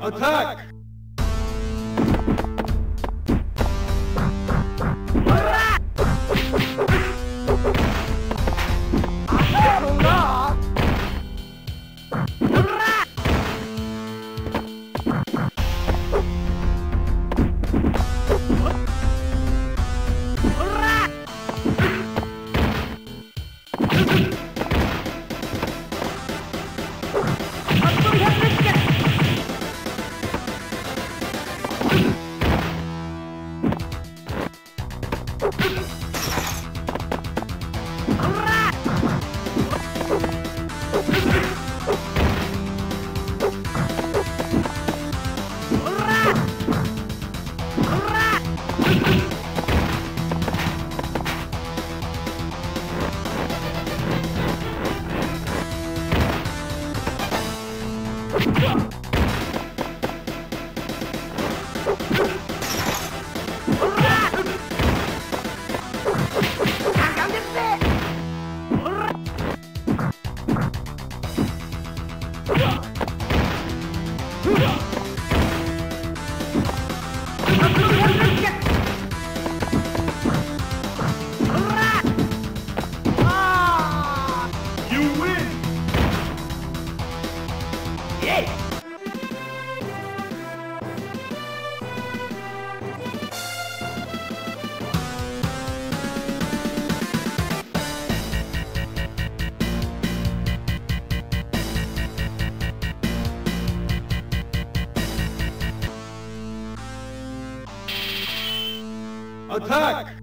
Attack! Attack!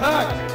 Attack!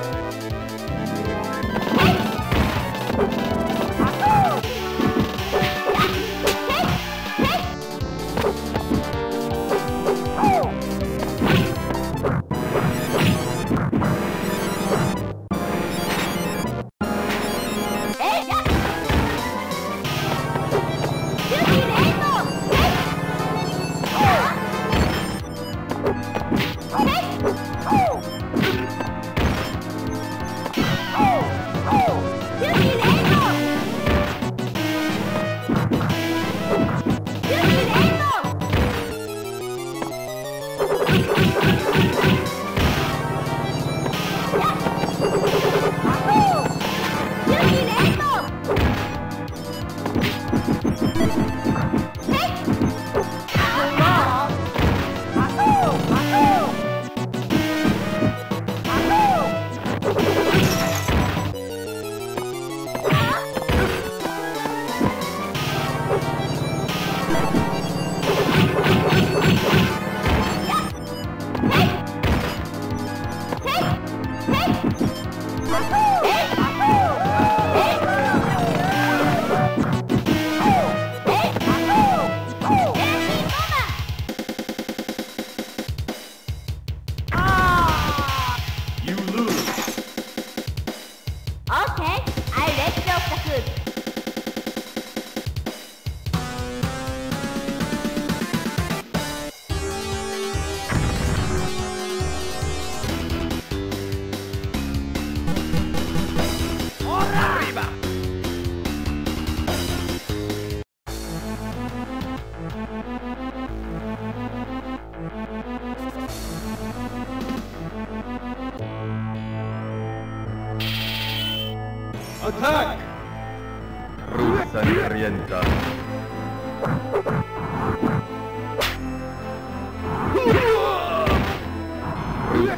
orientale.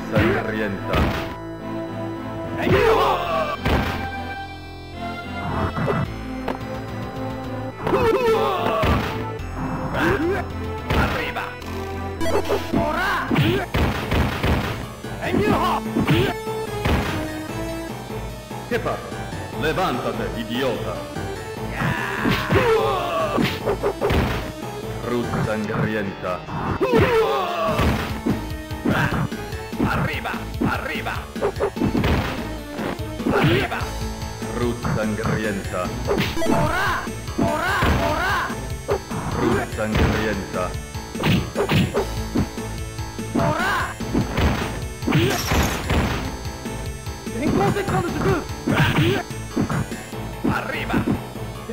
Sangrienta. Arriva! Ora! Egnuho! Che fa? Levantate, idiota! Rutan Carienta. Arriba, arriba. Arriba. Ruth sangrienta. ¡Ora! ¡Ora! ¡Ora! Ruth sangrienta. ¡Ora! a i n c l u s i v con el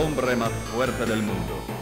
hombre más fuerte del mundo.